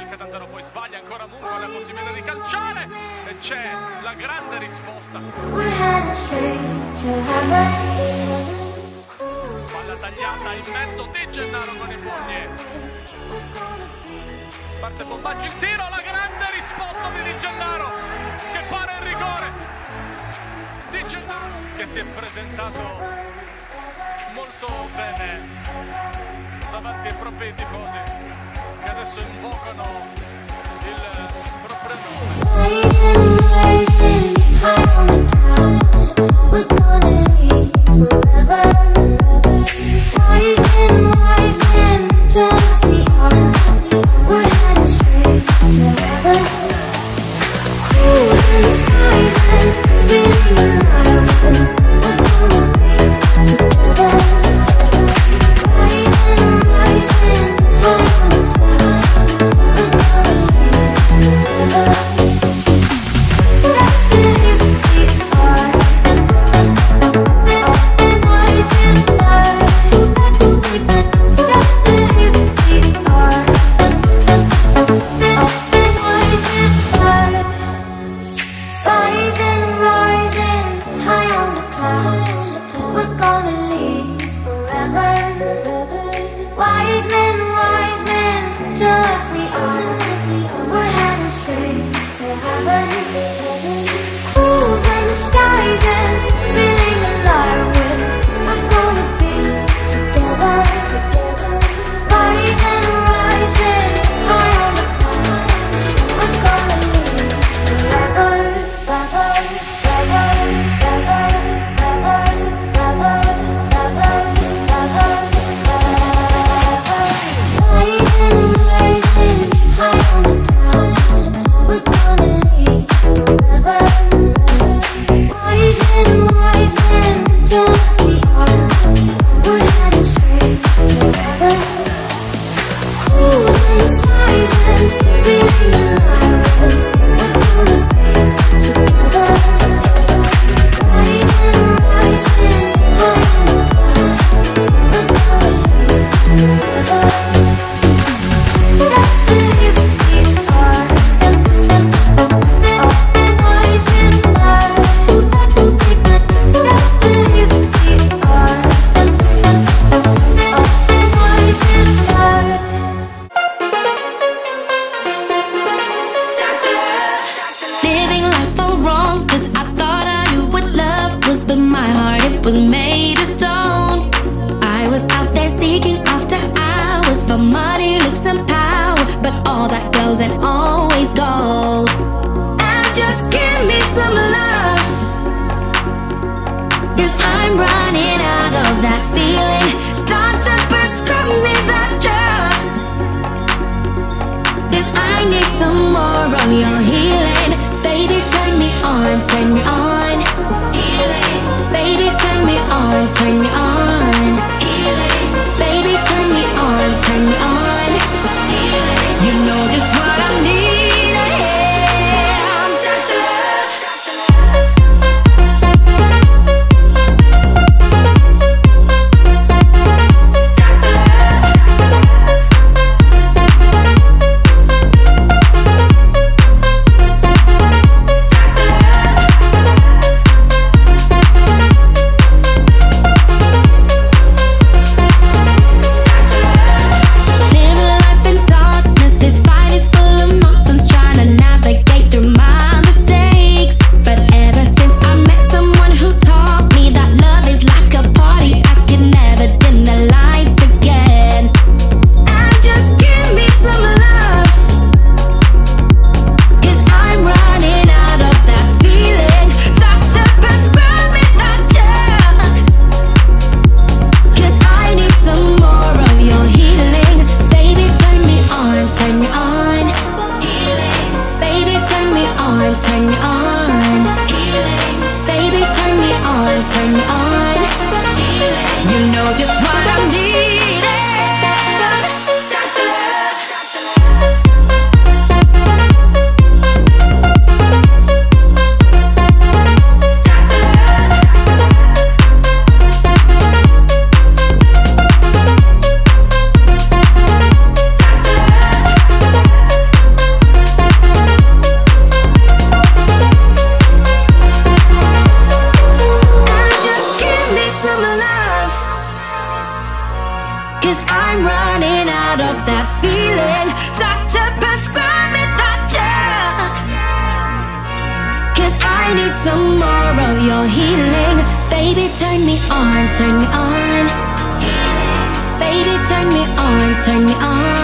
Il Catanzaro poi sbaglia ancora Mungo la possibilità di calciare e c'è la grande risposta. Palla tagliata in mezzo di Gennaro con i pugni. Parte Bombaggi il tiro, la grande risposta di Gennaro che pare il rigore. Di Gennaro che si è presentato molto bene davanti ai propri che adesso invocano il proprio nome. for money, looks, and power. But all that goes and always gold. And just give me some love. Cause I'm running out. on, turn me on. Healing. Baby, turn me on, turn me on. I need some more of your healing. Baby, turn me on, turn me on. Baby, turn me on, turn me on.